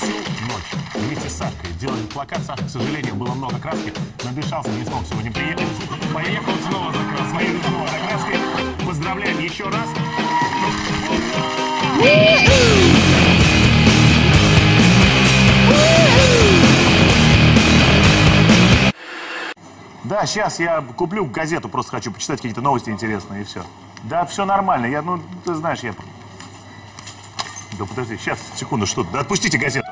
всю ночь вместе с Сашкой делали плакат. Сашка, к сожалению, было много краски. Надышался, не смог сегодня приехать. Поехал снова за крас- своей снова за краской. Поздравляем еще раз. Да, сейчас я куплю газету, просто хочу почитать какие-то новости интересные и все. Да, все нормально. Я, ну, ты знаешь, я... Да подожди, сейчас, секунду, что? Да отпустите газету.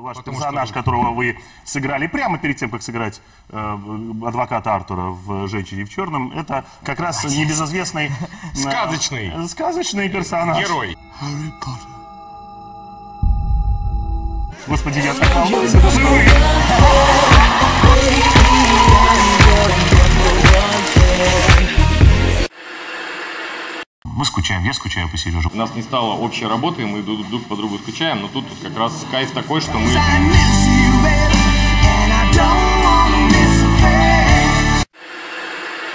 Ваш персонаж, которого вы сыграли прямо перед тем, как сыграть э, адвоката Артура в «Женщине в черном», это как раз небезызвестный... э, Сказочный. Сказочный персонаж. Герой. Господи, я так Мы скучаем, я скучаю по Сереже. У нас не стало общей работы, мы друг, друг по другу скучаем, но тут как раз кайф такой, что мы...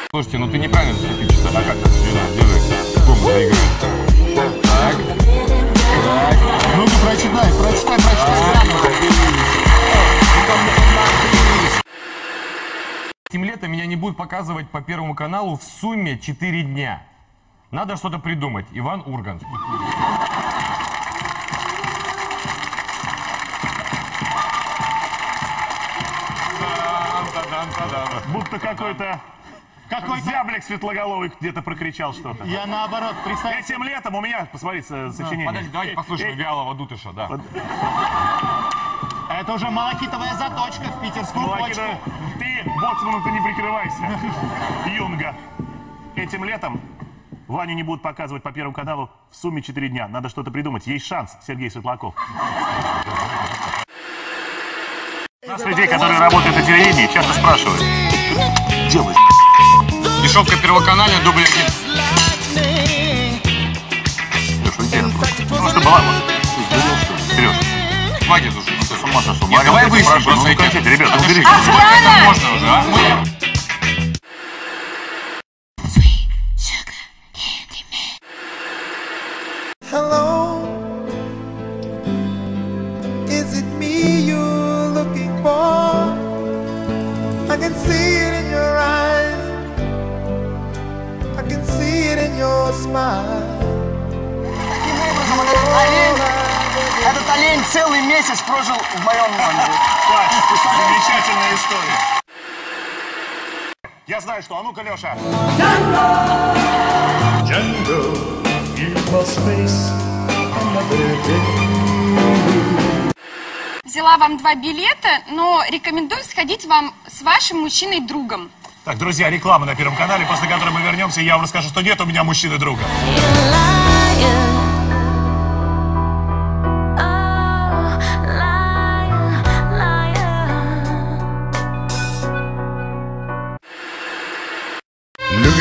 Слушайте, ну ты неправильно читаешь. А как делается? Комната играет. Так. Ну-ка, прочитай, прочитай, прочитай. Этим летом меня не будут показывать по Первому каналу в сумме 4 дня. Надо что-то придумать. Иван Ургант. Будто какой-то Какой-то... зяблик светлоголовый где-то прокричал что-то. Я наоборот, представь, Этим летом у меня, посмотрите, со- сочинение. Подожди, давайте Э, послушаем э, Вялого Дутыша, да. это уже малахитовая заточка в питерскую почту. ты, боцману, ты не прикрывайся. Юнга. Этим летом Ваню не будут показывать по Первому каналу в сумме 4 дня. Надо что-то придумать. Есть шанс, Сергей Светлаков. Нас людей, которые работают на телевидении, часто спрашивают. Делаешь. Дешевка Первоканальная, дубль один. Леша, интересно просто. Просто была Сереж, Магия души. с ума сошел. Нет, давай выясним Спрашиваю, просто Ну, ребята, Сколько уберите. это можно уже, а? Мы- целый месяц прожил в моем номере. Так, замечательная история. Я знаю, что. А ну-ка, Леша. Взяла вам два билета, но рекомендую сходить вам с вашим мужчиной-другом. Так, друзья, реклама на Первом канале, после которой мы вернемся, и я вам расскажу, что нет у меня мужчины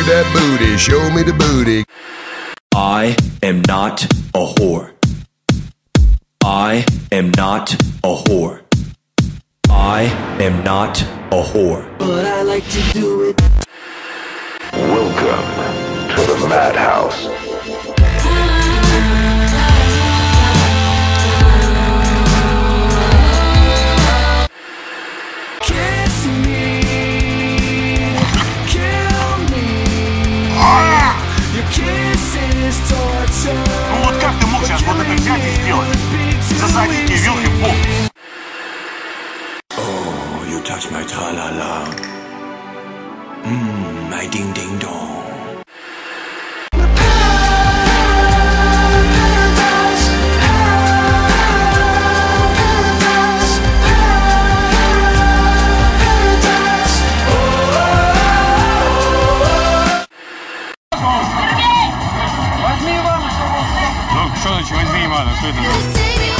that booty, show me the booty. I am not a whore. I am not a whore. I am not a whore. But I like to do it. Welcome to the madhouse. сейчас вот это взять и сделать? Засадить мне вилкой в бок. Oh, you touch my tra-la-la. Mmm, my ding-ding-dong. 说的全是密码的对的。